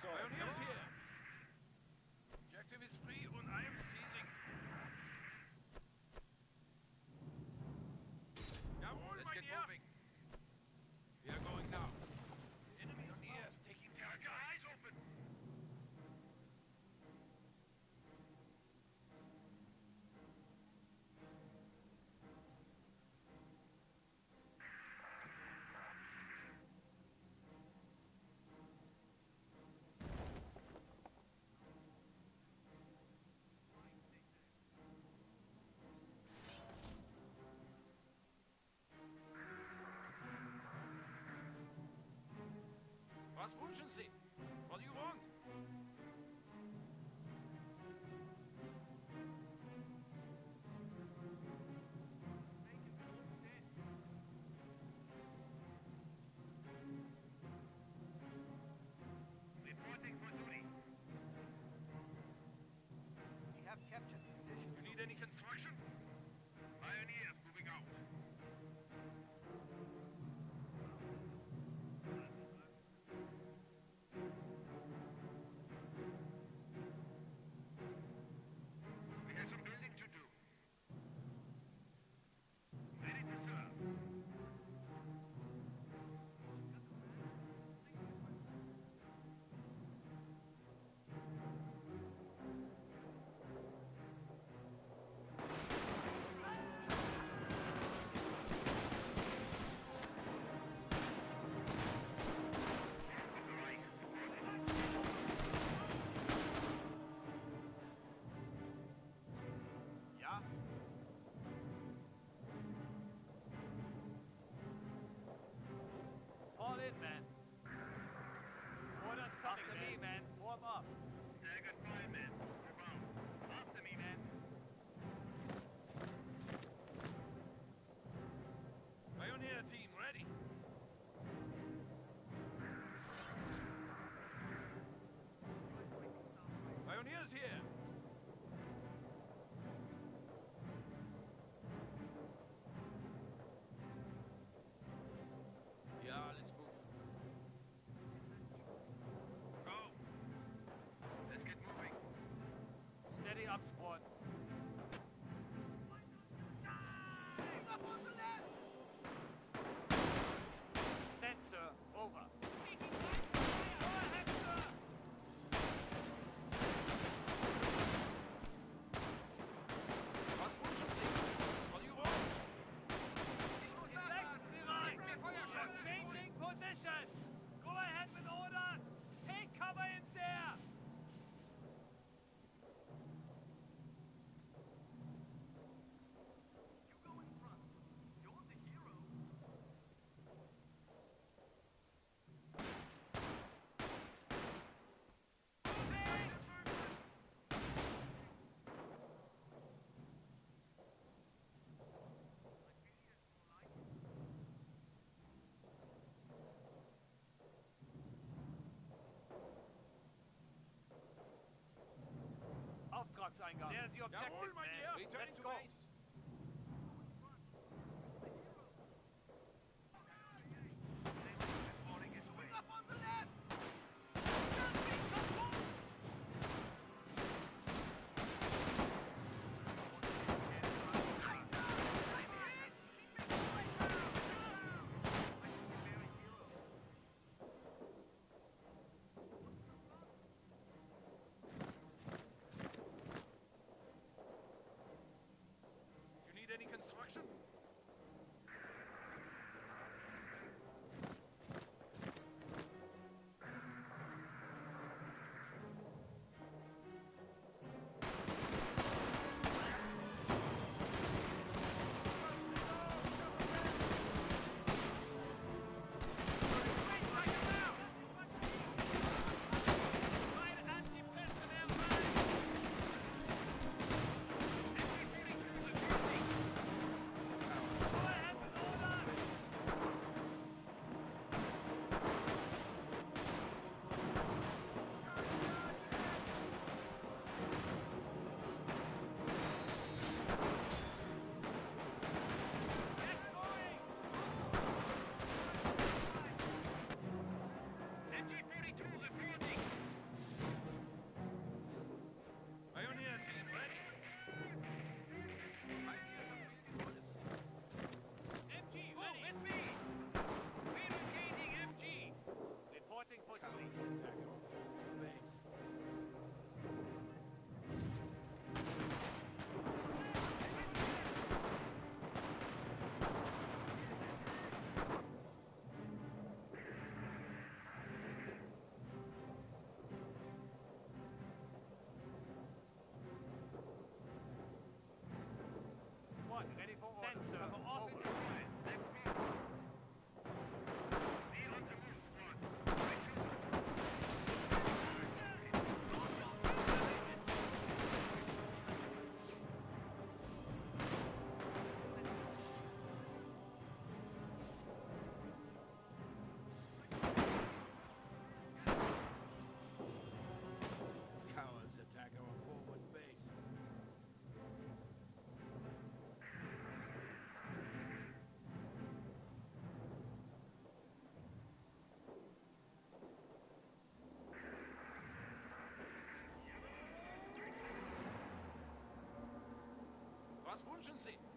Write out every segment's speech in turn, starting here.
That's all. squad. There's the objective, Jawohl. Let's go. need any construction? emergency.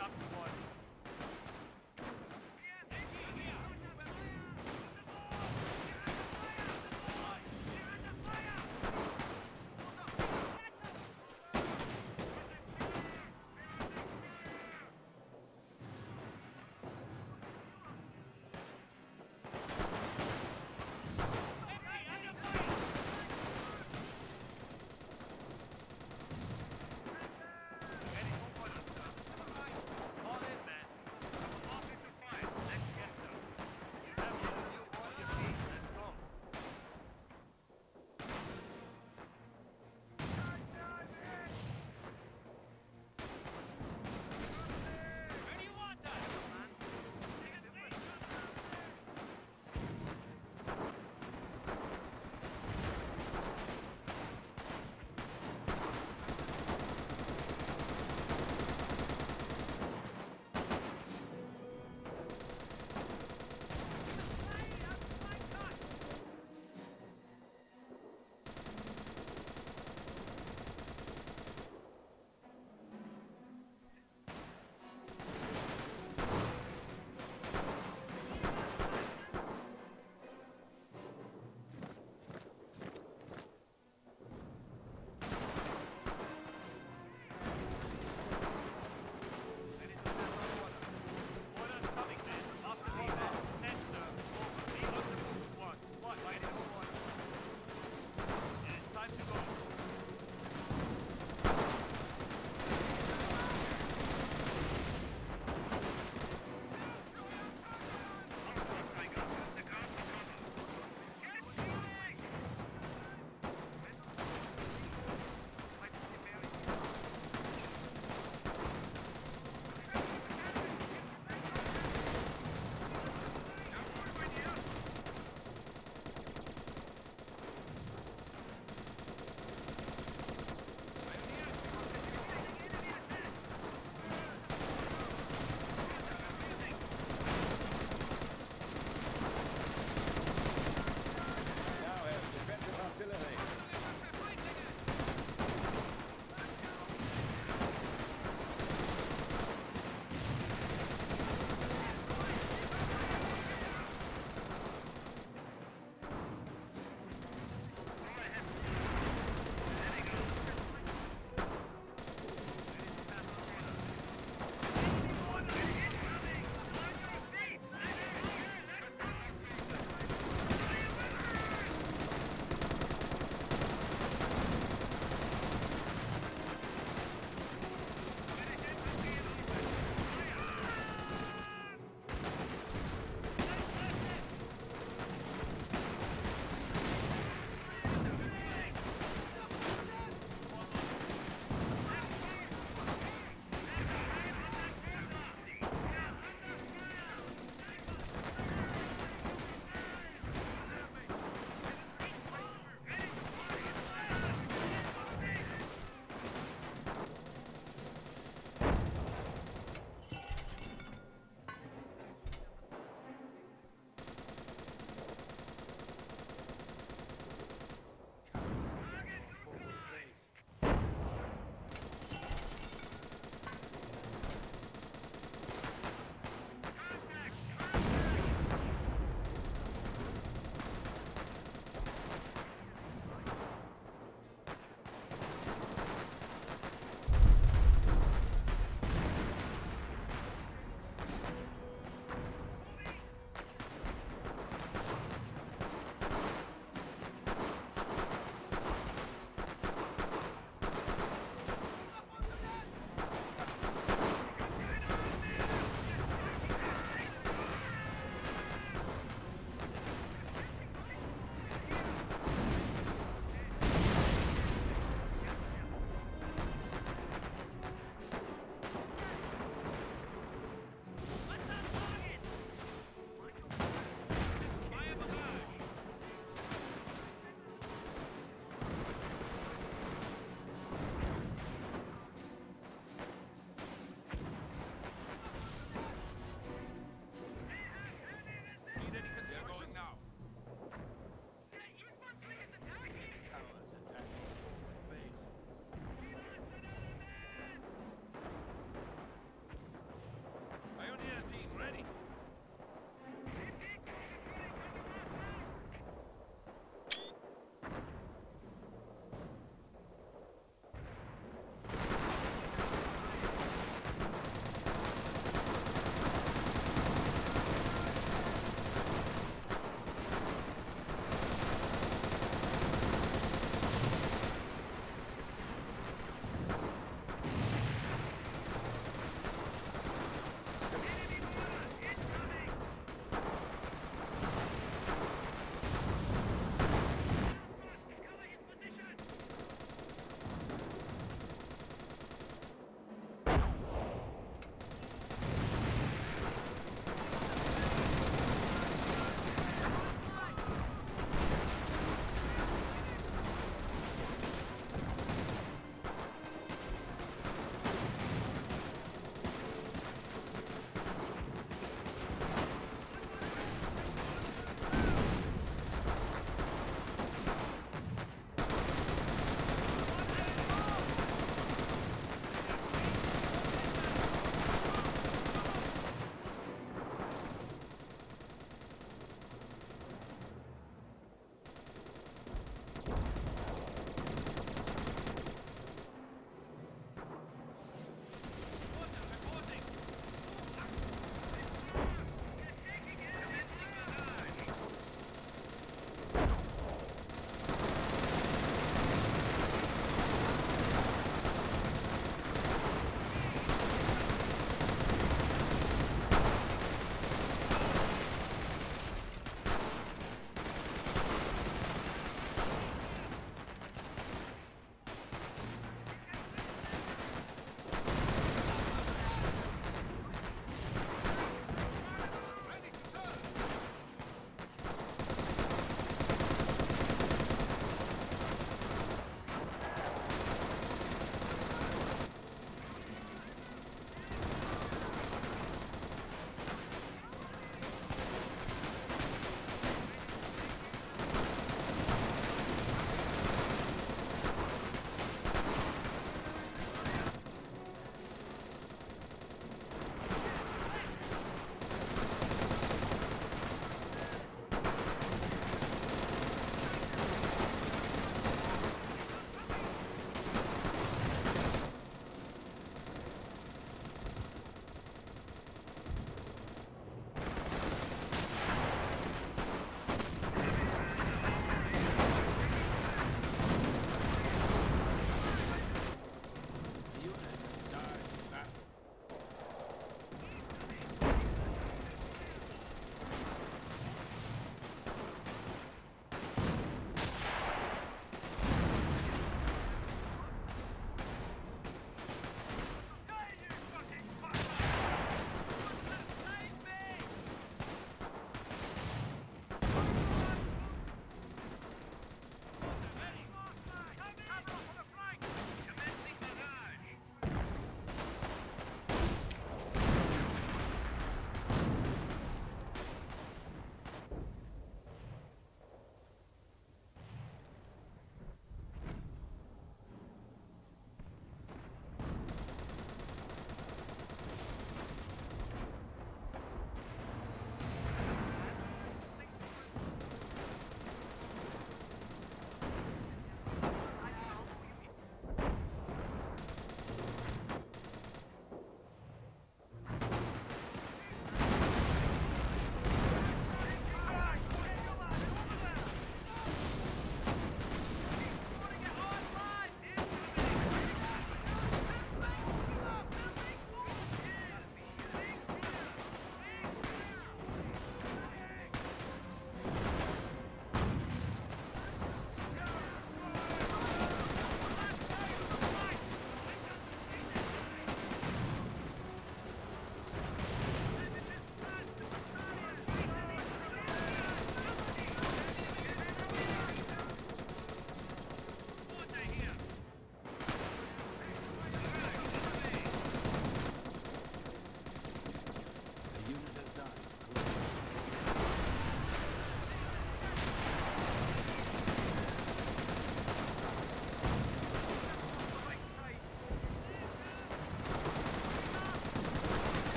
Ops 1.